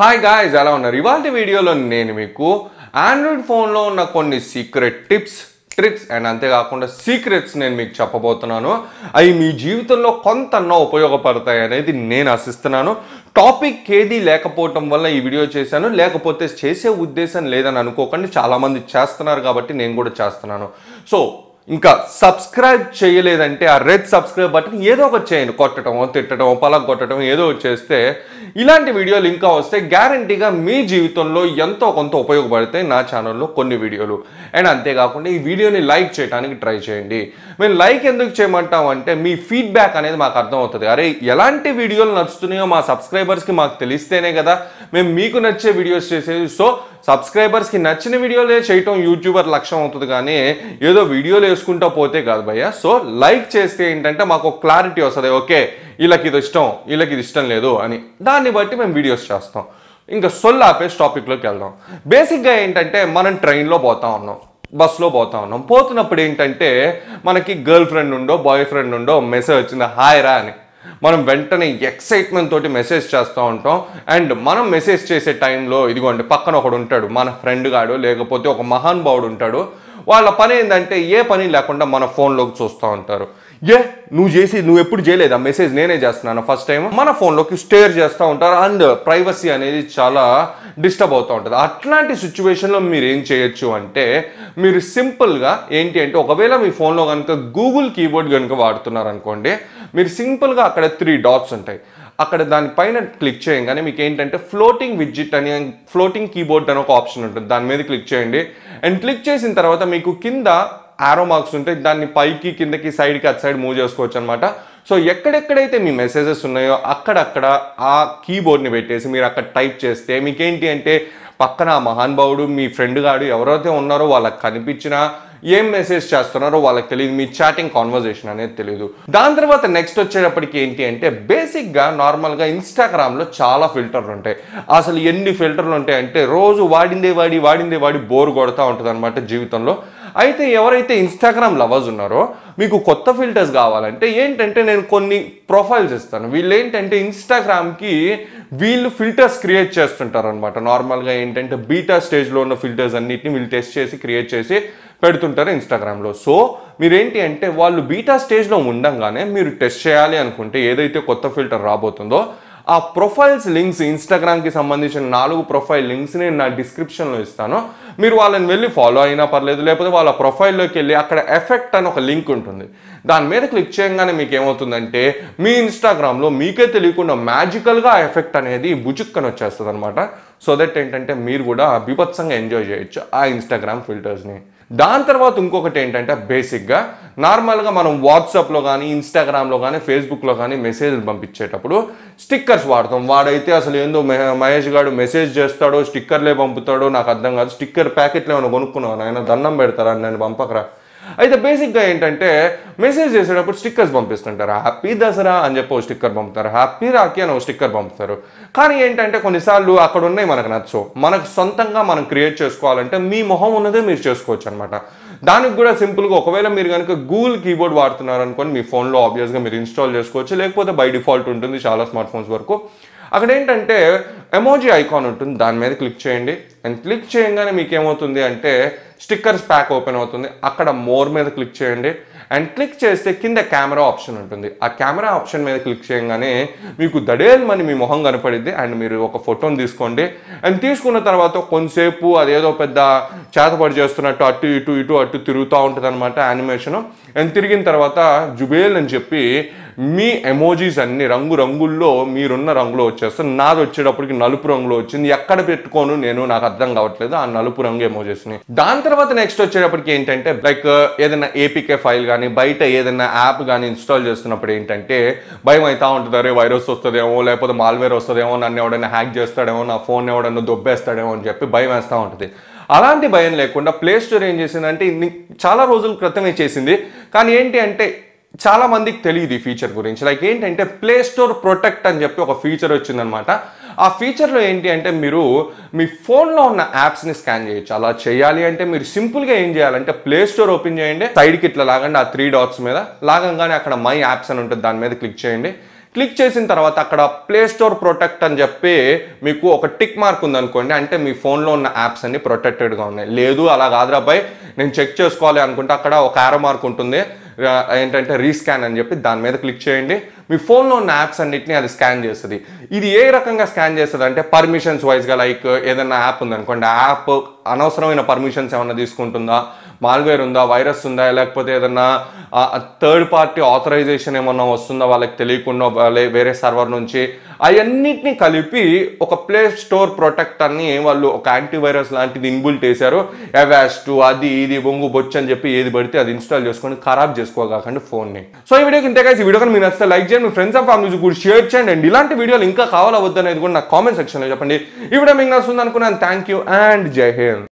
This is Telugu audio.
హాయ్ గాయ్స్ ఎలా ఉన్నారు? ఇవాళ వీడియోలో నేను మీకు ఆండ్రాయిడ్ ఫోన్లో ఉన్న కొన్ని సీక్రెట్ టిప్స్ ట్రిక్స్ అండ్ అంతేకాకుండా సీక్రెట్స్ నేను మీకు చెప్పబోతున్నాను. అవి మీ జీవితంలో కొంతన్నా ఉపయోగపడతాయి అనేది నేను ఆశిస్తున్నాను. టాపిక్ ఏది లేకపోవటం వల్ల ఈ వీడియో చేశాను. లేకపోతే చేసే ఉద్దేశం లేదని అనుకోకండి. చాలామంది చేస్తున్నారు కాబట్టి నేను కూడా చేస్తున్నాను. సో ఇంకా సబ్స్క్రైబ్ చేయలేదంటే ఆ రెడ్ సబ్స్క్రైబ్ బటన్ ఏదో ఒకటి చేయండి. కొట్టడం తిట్టడం పలక కొట్టడం ఏదో ఒకటి చేస్తే ఇలాంటి వీడియోలు ఇంకా వస్తే గ్యారంటీగా మీ జీవితంలో ఎంతో కొంత ఉపయోగపడతాయి నా ఛానల్లో కొన్ని వీడియోలు. అండ్ అంతేకాకుండా ఈ వీడియోని లైక్ చేయడానికి ట్రై చేయండి. మేము లైక్ ఎందుకు చేయమంటాం అంటే మీ ఫీడ్బ్యాక్ అనేది మాకు అర్థం అవుతుంది అరే ఎలాంటి వీడియోలు నచ్చుతున్నాయో మా సబ్స్క్రైబర్స్కి మాకు తెలిస్తేనే కదా మేము మీకు నచ్చే వీడియోస్ చేసేది. సో సబ్స్క్రైబర్స్కి నచ్చిన వీడియోలే చేయటం యూట్యూబర్ లక్ష్యం అవుతుంది కానీ ఏదో వీడియోలు చేసుకుంటూ పోతే కాదు భయ్య. సో లైక్ చేస్తే ఏంటంటే మాకు క్లారిటీ వస్తుంది. ఓకే వీళ్ళకి ఇది ఇష్టం వీళ్ళకి ఇది ఇష్టం లేదు అని. దాన్ని బట్టి మేము వీడియోస్ చేస్తాం. ఇంకా సొల్ ఆపేసి టాపిక్లోకి వెళ్దాం. బేసిక్గా ఏంటంటే మనం ట్రైన్లో పోతా ఉన్నాం బస్సులో పోతా ఉన్నాం. పోతున్నప్పుడు ఏంటంటే మనకి గర్ల్ ఫ్రెండ్ ఉండో బాయ్ ఫ్రెండ్ ఉండో మెసేజ్ వచ్చింది హాయ్ రా అని. మనం వెంటనే ఎక్సైట్మెంట్ తోటి మెసేజ్ చేస్తూ ఉంటాం. అండ్ మనం మెసేజ్ చేసే టైంలో ఇదిగోండి పక్కన ఒకడు ఉంటాడు మన ఫ్రెండ్ గాడు లేకపోతే ఒక మహానుభావుడు ఉంటాడు. వాళ్ళ పని ఏంటంటే ఏ పని లేకుండా మన ఫోన్లోకి చూస్తూ ఉంటారు. ఏ నువ్వు చేసి నువ్వు ఎప్పుడు చేయలేదు? ఆ మెసేజ్ నేనే చేస్తున్నాను ఫస్ట్ టైం మన ఫోన్లోకి స్టేర్ చేస్తూ ఉంటారు అండ్ ప్రైవసీ అనేది చాలా డిస్టర్బ్ అవుతూ ఉంటుంది. అట్లాంటి సిచ్యువేషన్లో మీరు ఏం చేయొచ్చు అంటే మీరు సింపుల్గా ఏంటి అంటే ఒకవేళ మీ ఫోన్లో కనుక గూగుల్ కీబోర్డ్ కనుక వాడుతున్నారు అనుకోండి మీరు సింపుల్గా అక్కడ త్రీ డాట్స్ ఉంటాయి. అక్కడ దానిపైన క్లిక్ చేయగానే మీకు ఏంటంటే ఫ్లోటింగ్ విజిట్ అని ఫ్లోటింగ్ కీబోర్డ్ అని ఒక ఆప్షన్ ఉంటుంది. దాని మీద క్లిక్ చేయండి. అండ్ క్లిక్ చేసిన తర్వాత మీకు కింద ఆరో మార్క్స్ ఉంటాయి దాన్ని పైకి కిందకి సైడ్కి అటు సైడ్ మూవ్ చేసుకోవచ్చు అనమాట సో ఎక్కడెక్కడైతే మీ మెసేజెస్ ఉన్నాయో అక్కడక్కడ ఆ కీబోర్డ్ని పెట్టేసి మీరు అక్కడ టైప్ చేస్తే మీకేంటి అంటే పక్కన ఆ మహానుభావుడు మీ ఫ్రెండ్ గాడు ఎవరైతే ఉన్నారో వాళ్ళకి కనిపించినా ఏం మెసేజ్ చేస్తున్నారో వాళ్ళకి తెలియదు. మీ చాటింగ్ కాన్వర్జేషన్ అనేది తెలియదు. దాని తర్వాత నెక్స్ట్ వచ్చేటప్పటికి ఏంటి అంటే బేసిక్గా నార్మల్గా ఇన్స్టాగ్రామ్లో చాలా ఫిల్టర్లు ఉంటాయి. అసలు ఎన్ని ఫిల్టర్లు ఉంటాయి అంటే రోజు వాడిందే వాడి వాడిందే వాడి బోర్ కొడతా ఉంటుంది అనమాట జీవితంలో. అయితే ఎవరైతే ఇన్స్టాగ్రామ్ లవర్స్ ఉన్నారో మీకు కొత్త ఫిల్టర్స్ కావాలంటే ఏంటంటే నేను కొన్ని ప్రొఫైల్స్ ఇస్తాను. వీళ్ళు ఏంటంటే ఇన్స్టాగ్రామ్కి వీళ్ళు ఫిల్టర్స్ క్రియేట్ చేస్తుంటారు అనమాట నార్మల్గా ఏంటంటే బీటా స్టేజ్లో ఉన్న ఫిల్టర్స్ అన్నిటిని వీళ్ళు టెస్ట్ చేసి క్రియేట్ చేసి పెడుతుంటారు ఇన్స్టాగ్రామ్లో సో మీరేంటి అంటే వాళ్ళు బీటా స్టేజ్లో ఉండంగానే మీరు టెస్ట్ చేయాలి అనుకుంటే ఏదైతే కొత్త ఫిల్టర్ రాబోతుందో ఆ ప్రొఫైల్స్ లింక్స్ ఇన్స్టాగ్రామ్కి సంబంధించిన నాలుగు ప్రొఫైల్ లింక్స్ నేను నా డిస్క్రిప్షన్లో ఇస్తాను. మీరు వాళ్ళని వెళ్ళి ఫాలో అయినా పర్లేదు లేకపోతే వాళ్ళ ప్రొఫైల్లోకి వెళ్ళి అక్కడ ఎఫెక్ట్ అని ఒక లింక్ ఉంటుంది. దాని మీద క్లిక్ చేయగానే మీకు ఏమవుతుందంటే మీ ఇన్స్టాగ్రామ్లో మీకే తెలియకుండా మ్యాజికల్గా ఆ ఎఫెక్ట్ అనేది బుజుక్కని వచ్చేస్తుంది అనమాట సో దట్ ఏంటంటే మీరు కూడా బీభత్సంగా ఎంజాయ్ చేయొచ్చు ఆ ఇన్స్టాగ్రామ్ ఫిల్టర్స్ని దాని తర్వాత ఇంకొకటి ఏంటంటే బేసిక్గా నార్మల్గా మనం వాట్సాప్లో కానీ ఇన్స్టాగ్రామ్లో కానీ ఫేస్బుక్లో కానీ మెసేజ్లు పంపించేటప్పుడు స్టిక్కర్స్ వాడతాం. వాడైతే అసలు ఏందో మె- మహేష్ గారు మెసేజ్ చేస్తాడో స్టిక్కర్లే పంపుతాడో నాకు అర్థం కాదు. స్టిక్కర్ ప్యాకెట్లు ఏమైనా కొనుక్కున్నాను ఆయన దండం పెడతారా? నేను పంపకరా? అయితే బేసిక్గా ఏంటంటే మెసేజ్ చేసేటప్పుడు స్టిక్కర్స్ పంపిస్తుంటారు. హ్యాపీ దసరా అని చెప్పి ఒక స్టిక్కర్ పంపుతారు. హ్యాపీ రాఖీ అని ఒక స్టిక్కర్ పంపుతారు. కానీ ఏంటంటే కొన్నిసార్లు అక్కడ ఉన్నాయి మనకు నచ్చవు. మనకు సొంతంగా మనం క్రియేట్ చేసుకోవాలంటే మీ మొహం ఉన్నదే మీరు చేసుకోవచ్చు అనమాట దానికి కూడా సింపుల్గా ఒకవేళ మీరు కనుక గూగుల్ కీబోర్డ్ వాడుతున్నారు అనుకోని మీ ఫోన్లో ఆబ్వియస్గా మీరు ఇన్స్టాల్ చేసుకోవచ్చు. లేకపోతే బై డిఫాల్ట్ ఉంటుంది చాలా స్మార్ట్ ఫోన్స్ వరకు. అక్కడ ఏంటంటే ఎమోజీ ఐకాన్ ఉంటుంది దాని మీద క్లిక్ చేయండి. అండ్ క్లిక్ చేయగానే మీకు ఏమవుతుంది అంటే స్టిక్కర్స్ ప్యాక్ ఓపెన్ అవుతుంది. అక్కడ మోర్ మీద క్లిక్ చేయండి. అండ్ క్లిక్ చేస్తే కింద కెమెరా ఆప్షన్ ఉంటుంది. ఆ కెమెరా ఆప్షన్ మీద క్లిక్ చేయగానే మీకు దడేల్మని మీ మొహం కనపడిద్ది. అండ్ మీరు ఒక ఫోటోని తీసుకోండి. అండ్ తీసుకున్న తర్వాత కొంతసేపు అదేదో పెద్ద చేతపడి చేస్తున్నట్టు అటు ఇటు ఇటు అటు తిరుగుతూ ఉంటుంది అనమాట యానిమేషను అండ్ తిరిగిన తర్వాత జుబేల్ అని చెప్పి మీ ఎమోజీస్ అన్ని రంగు రంగుల్లో మీరున్న రంగులో వచ్చేస్తాయి. నాది వచ్చేటప్పటికి నలుపు రంగులో వచ్చింది. ఎక్కడ పెట్టుకోను నేను నాకు అర్థం కావట్లేదు ఆ నలుపు రంగు ఎమోజీస్ని దాని తర్వాత నెక్స్ట్ వచ్చేటప్పటికి ఏంటంటే లైక్ ఏదైనా ఏపీకే ఫైల్ కానీ బయట ఏదైనా యాప్ కానీ ఇన్స్టాల్ చేస్తున్నప్పుడు ఏంటంటే భయం అవుతా ఉంటుంది. అరే వైరస్ వస్తుందేమో లేకపోతే మాల్వేర్ వస్తుందేమో నన్ను ఎవడైనా హ్యాక్ చేస్తాడేమో నా ఫోన్ ఎవడన్నా దొబ్బేస్తాడేమో అని చెప్పి భయం వేస్తూ ఉంటుంది. అలాంటి భయం లేకుండా ప్లే స్టోర్ ఏం చేసిందంటే ఇన్ని చాలా రోజుల క్రితమే చేసింది. కానీ ఏంటి అంటే చాలా మందికి తెలియదు ఈ ఫీచర్ గురించి. లైక్ ఏంటంటే ప్లే స్టోర్ ప్రొటెక్ట్ అని చెప్పి ఒక ఫీచర్ వచ్చిందనమాట ఆ ఫీచర్లో ఏంటి అంటే మీరు మీ ఫోన్లో ఉన్న యాప్స్ని స్కాన్ చేయొచ్చు. అలా చేయాలి అంటే మీరు సింపుల్గా ఏం చేయాలంటే ప్లే స్టోర్ ఓపెన్ చేయండి. సైడ్కి ఇట్లా లాగండి ఆ త్రీ డాట్స్ మీద. లాగంగానే అక్కడ మై యాప్స్ అని ఉంటుంది దాని మీద క్లిక్ చేయండి. క్లిక్ చేసిన తర్వాత అక్కడ ప్లే స్టోర్ ప్రొటెక్ట్ అని చెప్పి మీకు ఒక టిక్ మార్క్ ఉందనుకోండి. అంటే మీ ఫోన్లో ఉన్న యాప్స్ అన్ని ప్రొటెక్టెడ్గా ఉన్నాయి. లేదు అలా కాదురాబాయ్ నేను చెక్ చేసుకోవాలి అనుకుంటే అక్కడ ఒక యారో మార్క్ ఉంటుంది. ఏంటంటే రీస్కాన్ అని చెప్పి దాని మీద క్లిక్ చేయండి. మీ ఫోన్లో ఉన్న యాప్స్ అన్నింటినీ అది స్కాన్ చేస్తుంది. ఇది ఏ రకంగా స్కాన్ చేస్తుంది అంటే పర్మిషన్స్ వైజ్గా లైక్ ఏదైనా యాప్ ఉందనుకోండి యాప్ అనవసరమైన పర్మిషన్స్ ఏమైనా తీసుకుంటుందా? మాల్వేర్ ఉందా వైరస్ ఉందా లేకపోతే ఏదన్నా థర్డ్ పార్టీ ఆథరైజేషన్ ఏమన్నా వస్తుందా వాళ్ళకి తెలియకుండా వాళ్ళే- వేరే సర్వర్ నుంచి? అవన్నిటిని కలిపి ఒక ప్లే స్టోర్ ప్రొటెక్ట్ అని వాళ్ళు ఒక యాంటీవైరస్ లాంటిది ఇన్బుల్ట్ వేశారు ఎవాస్ట్ అది ఇది బొంగు బొచ్చు అని చెప్పి ఏది పడితే అది ఇన్స్టాల్ చేసుకొని ఖరాబ్ చేసుకోగాకండి ఫోన్ని సో ఈ వీడియోకి ఇంతే guys. ఈ వీడియో కానీ మీకు నచ్చితే లైక్ చేయండి. మీ ఫ్రెండ్స్ అండ్ ఫ్యామిలీస్ కూడా షేర్ చేయండి. అండ్ ఇలాంటి వీడియోలు ఇంకా కావాలా వద్దనేది కూడా నాకు కామెంట్ సెక్షన్లో చెప్పండి. ఈ వీడియో మీకు నచ్చుతుంది అనుకున్నాను థ్యాంక్ యూ అండ్ జై హింద్